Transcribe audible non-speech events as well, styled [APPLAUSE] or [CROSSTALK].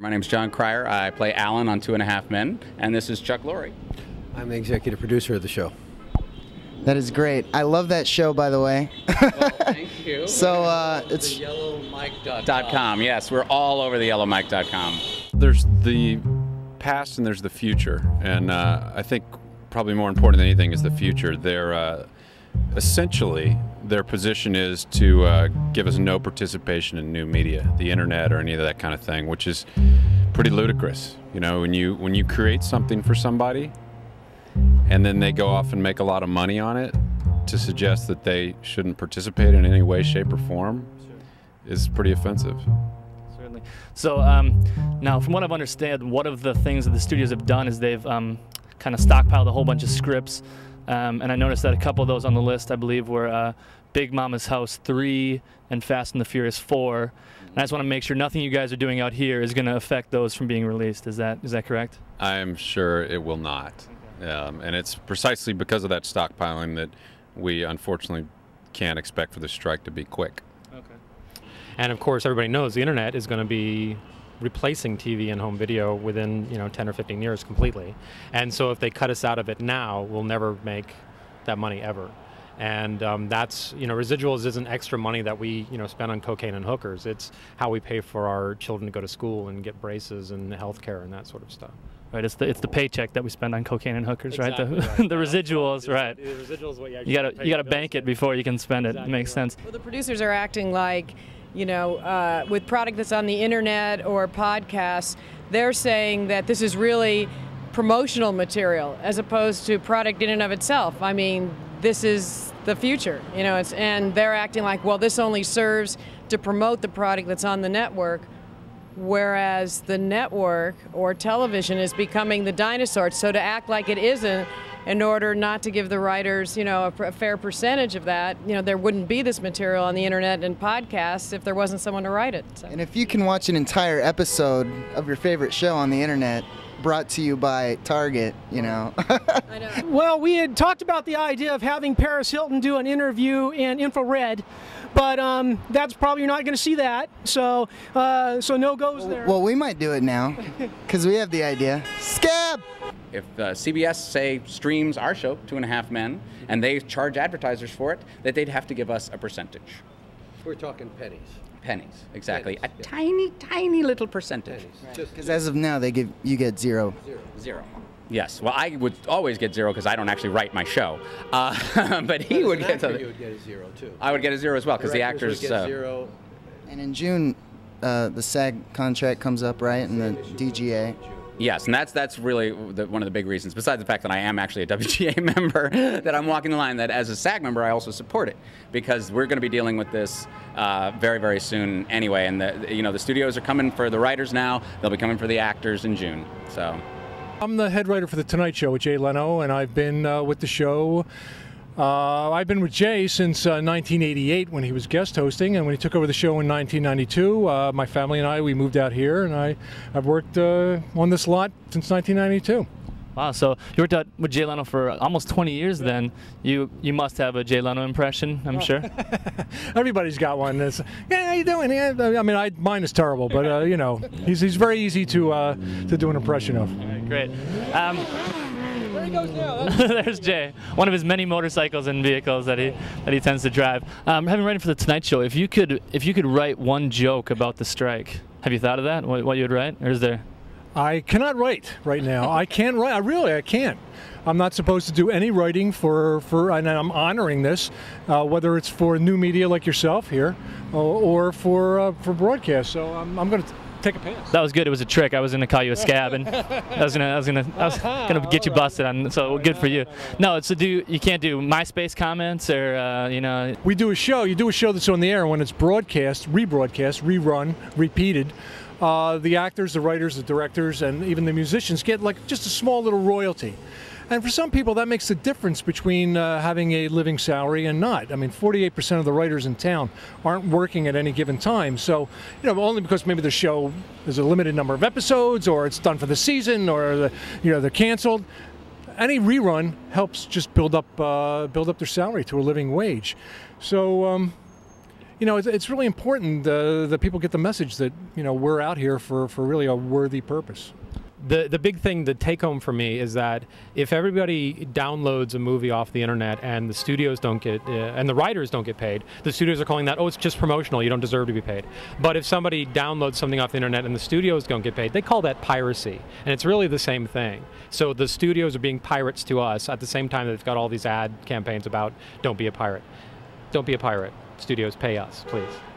My name is Jon Cryer. I play Alan on Two and a Half Men, and this is Chuck Lorre. I'm the executive producer of the show. That is great. I love that show, by the way. well, thank [LAUGHS] you. So uh, it's yellowmic.com. Yes, we're all over the yellowmic.com. There's the past and there's the future, and uh, I think probably more important than anything is the future. They're uh, essentially their position is to uh, give us no participation in new media, the internet or any of that kind of thing, which is pretty ludicrous. You know, when you when you create something for somebody, and then they go off and make a lot of money on it, to suggest that they shouldn't participate in any way, shape, or form is pretty offensive. Certainly. So um, now, from what I've understood, one of the things that the studios have done is they've um, kind of stockpiled a whole bunch of scripts um, and I noticed that a couple of those on the list, I believe, were uh, Big Momma's House 3 and Fast and the Furious 4. And I just want to make sure nothing you guys are doing out here is going to affect those from being released. Is that is that correct? I'm sure it will not. Okay. Um, and it's precisely because of that stockpiling that we unfortunately can't expect for the strike to be quick. Okay. And of course, everybody knows the internet is going to be replacing TV and home video within you know 10 or 15 years completely. And so if they cut us out of it now, we'll never make that money ever. And um, that's you know residuals isn't extra money that we you know spend on cocaine and hookers. It's how we pay for our children to go to school and get braces and health care and that sort of stuff. Right, it's the it's the paycheck that we spend on cocaine and hookers, exactly right? [LAUGHS] The, right. the residuals, right? The residuals, what you, you gotta you gotta bank it before you can spend exactly it. It makes right. sense. Well, the producers are acting like you know, uh, with product that's on the internet or podcasts, they're saying that this is really promotional material as opposed to product in and of itself. I mean, this is the future, you know, it's, and they're acting like, well, this only serves to promote the product that's on the network, whereas the network or television is becoming the dinosaur. So to act like it isn't in order not to give the writers, you know, a, a, fair percentage of that. You know, there wouldn't be this material on the internet and podcasts if there wasn't someone to write it. So. And if you can watch an entire episode of your favorite show on the internet, brought to you by Target, you know. [LAUGHS] know. Well, we had talked about the idea of having Paris Hilton do an interview in infrared but um, that's probably not going to see that. So, uh, so no goes there. Well, we might do it now because we have the idea. Scab. If uh, CBS say streams our show, Two and a Half Men, and they charge advertisers for it, that they'd have to give us a percentage. We're talking pennies. Pennies, exactly. Pennies, a yeah. tiny, tiny little percentage. Because as of now, they give you get zero. Zero. Zero. Yes. Well, I would always get zero because I don't actually write my show. Uh, [LAUGHS] but he As would get. actor, A, you would get a zero too. I would get a zero as well because the Directors actors. would get uh, zero. And in June, uh, the SAG contract comes up, right? And the DGA. Yes, and that's that's really the, one of the big reasons. Besides the fact that I am actually a [LAUGHS] WGA member, that I'm walking the line. That as a SAG member, I also support it because we're going to be dealing with this uh, very very soon anyway. And the you know the studios are coming for the writers now. They'll be coming for the actors in June. So. I'm the head writer for The Tonight Show with Jay Leno, and I've been uh, with the show. Uh, I've been with Jay since uh, 1988 when he was guest hosting, and when he took over the show in 1992, uh, my family and I we moved out here, and I I've worked uh, on this lot since 1992. Wow, so you worked out with Jay Leno for almost 20 years. Then you you must have a Jay Leno impression, I'm sure. [LAUGHS] Everybody's got one. It's, yeah, how you doing? Yeah, I mean, I, mine is terrible, but uh, you know, he's, he's very easy to uh, to do an impression of. Great. Um, there he goes now. [LAUGHS] there's Jay, one of his many motorcycles and vehicles that he that he tends to drive. Um, having writing for the Tonight Show, if you could if you could write one joke about the strike, have you thought of that? What, what you would write, or is there? I cannot write right now. [LAUGHS] I can't write. I really, I can't. I'm not supposed to do any writing for, for and I'm honoring this, uh, whether it's for new media like yourself here, or, or for uh, for broadcast. So I'm, I'm going to take a pass. That was good. It was a trick. I was gonna call you a scab, and I was gonna, I was gonna, I was gonna get you busted on. So good for you. No, it's so do you can't do MySpace comments or uh, you know. We do a show. You do a show that's on the air, when it's broadcast, rebroadcast, rerun, repeated. Uh, the actors, the writers, the directors, and even the musicians get like just a small little royalty. And for some people, that makes the difference between uh, having a living salary and not. I mean, 48% of the writers in town aren't working at any given time. So, you know, only because maybe the show is a limited number of episodes, or it's done for the season, or the, you know they're canceled. Any rerun helps just build up uh, build up their salary to a living wage. So. Um, you know, it's, it's really important uh, that people get the message that you know we're out here for, for really a worthy purpose. the the big thing, the take home for me is that if everybody downloads a movie off the internet and the studios don't get uh, and the writers don't get paid, the studios are calling that oh it's just promotional, you don't deserve to be paid. But if somebody downloads something off the internet and the studios don't get paid, they call that piracy, and it's really the same thing. So the studios are being pirates to us at the same time that they've got all these ad campaigns about don't be a pirate, don't be a pirate. Studios pay us, please.